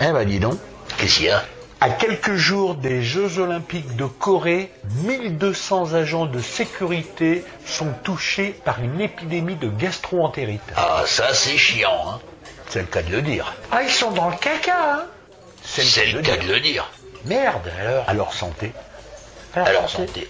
Eh ben dis donc. Qu'est-ce qu'il y a? À quelques jours des Jeux Olympiques de Corée, 1200 agents de sécurité sont touchés par une épidémie de gastroentérite. Ah, ça c'est chiant, hein. C'est le cas de le dire. Ah, ils sont dans le caca, hein C'est le cas de le dire. Merde, alors. À leur santé. À leur Alors santé.